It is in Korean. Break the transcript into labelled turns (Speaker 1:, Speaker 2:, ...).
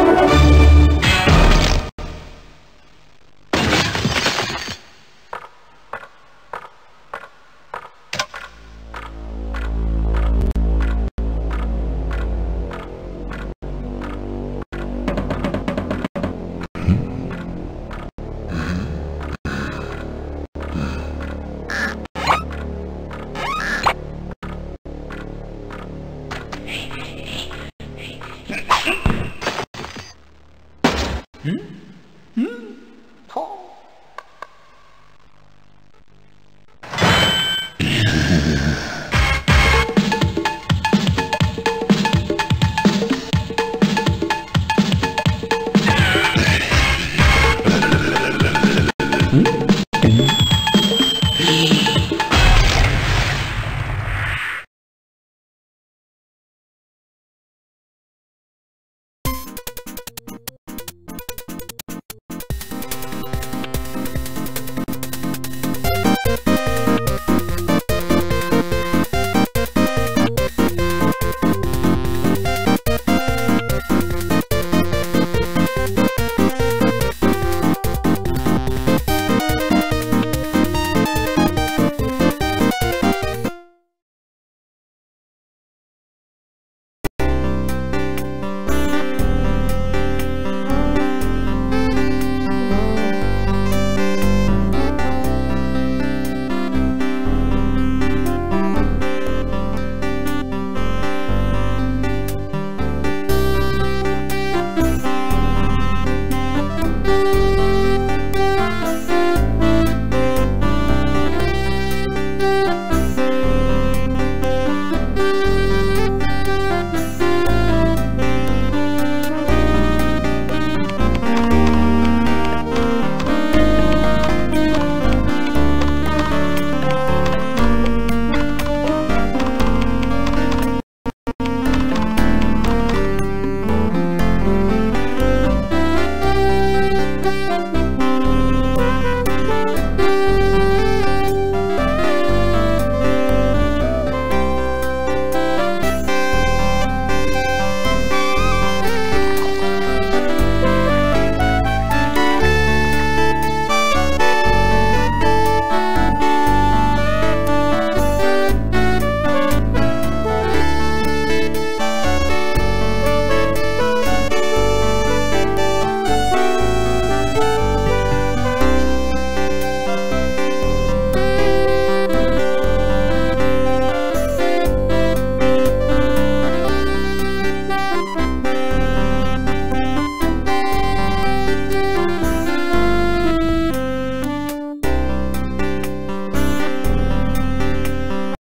Speaker 1: Thank you. 응? 응? 토.